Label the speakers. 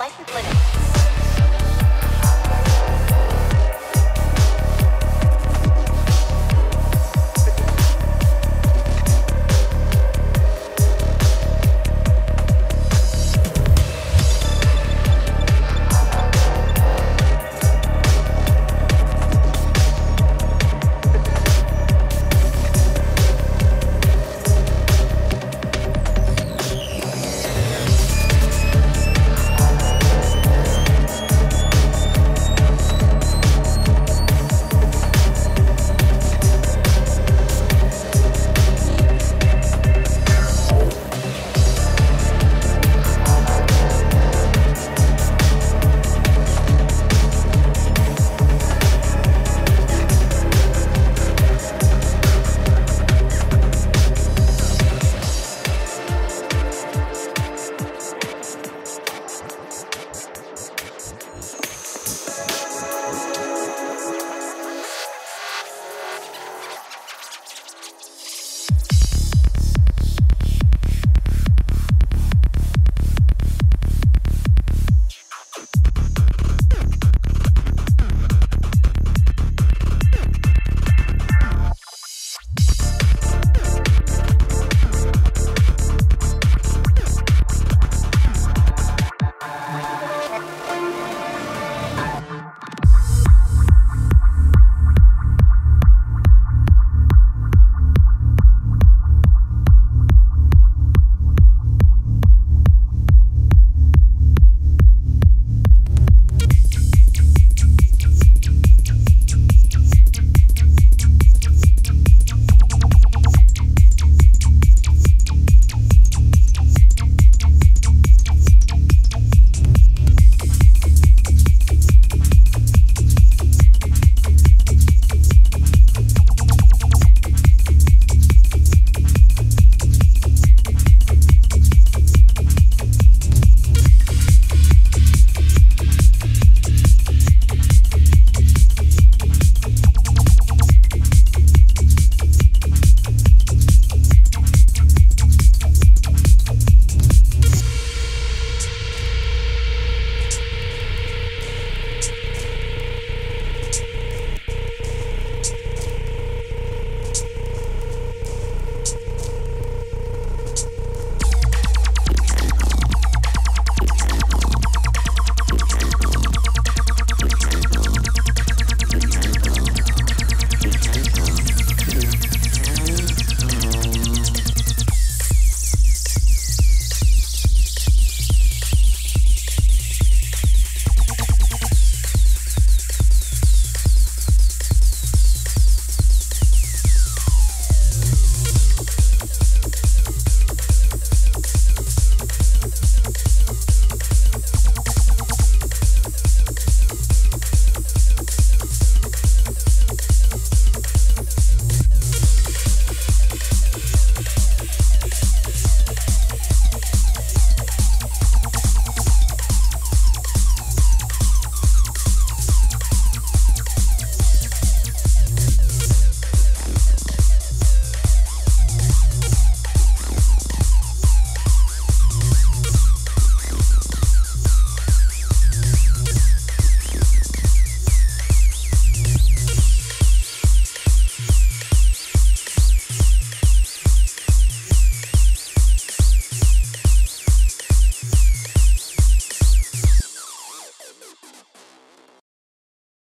Speaker 1: License limit.